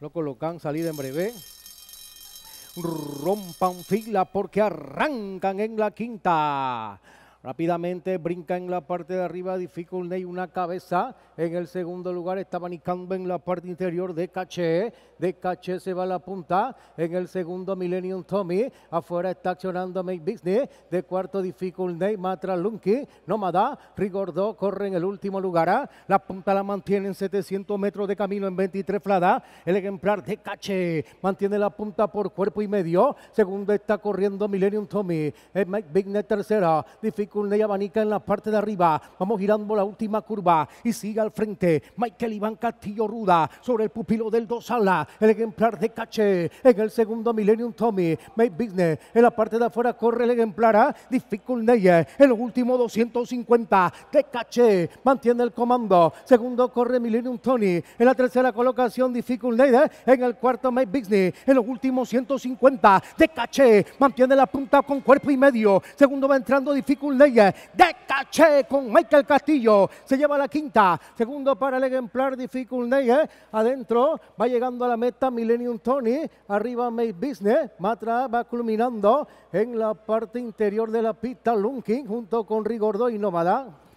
Lo colocan salida en breve. Rompan fila porque arrancan en la quinta. Rápidamente brinca en la parte de arriba Difficult Ney una cabeza. En el segundo lugar está Banicambo en la parte interior de Caché. De Caché se va la punta. En el segundo Millennium Tommy. Afuera está accionando Make Business. De cuarto Difficult Ney. Matra Lunky. Nómada. Rigordo corre en el último lugar. La punta la mantiene en 700 metros de camino en 23 flada. El ejemplar de Caché mantiene la punta por cuerpo y medio. Segundo está corriendo Millennium Tommy. Mike Business tercera. Difficult y abanica en la parte de arriba. Vamos girando la última curva y sigue al frente. Michael Iván Castillo Ruda sobre el pupilo del Dosala. El ejemplar de Caché en el segundo Millennium Tommy. Make Business en la parte de afuera corre el ejemplar a Difficult Neye. En los últimos 250 de Caché mantiene el comando. Segundo corre Millennium Tony. En la tercera colocación Difficult Neye. En el cuarto Make Business. En los últimos 150 de Caché mantiene la punta con cuerpo y medio. Segundo va entrando Difficult de caché con Michael Castillo. Se lleva la quinta. Segundo para el ejemplar Difficult Neye. Adentro va llegando a la meta Millennium Tony. Arriba Make Business. Matra va culminando en la parte interior de la pista Lunking junto con Rigordo y Nómada.